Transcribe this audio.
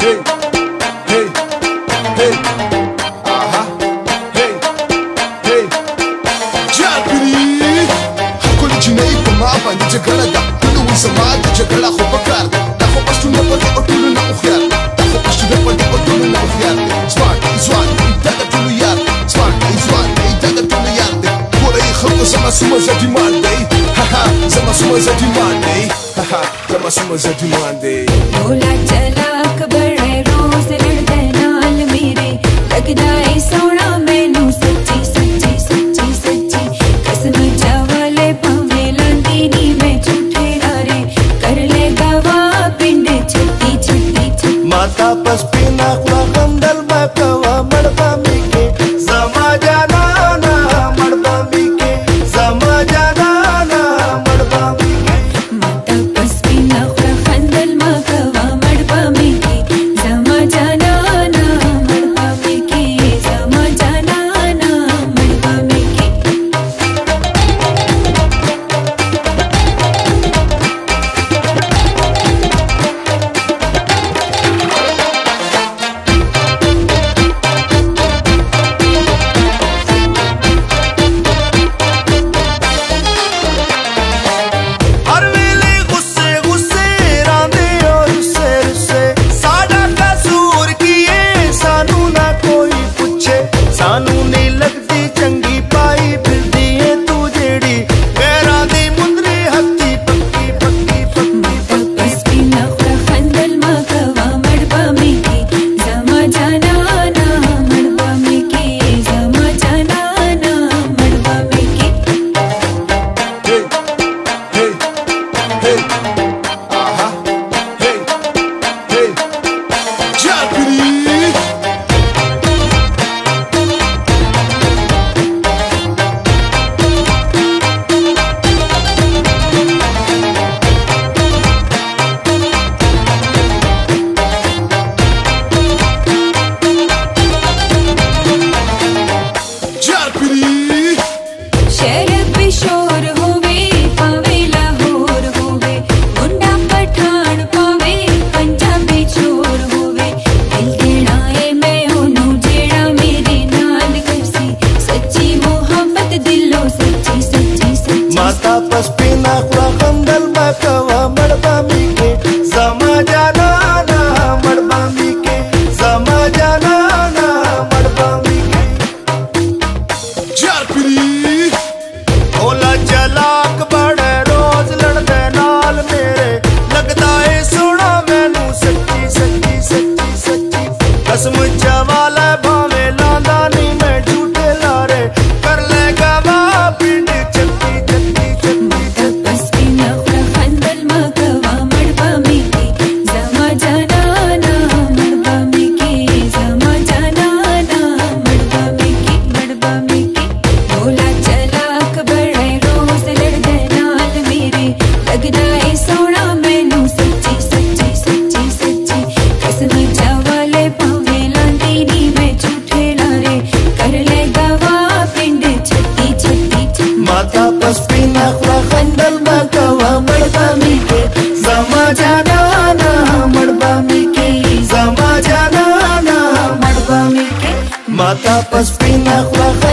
hey, hey, hey, aha, hey, hey. Jabiri, haha sama suma zati mandai haha la capa una تا پس پینا خوخه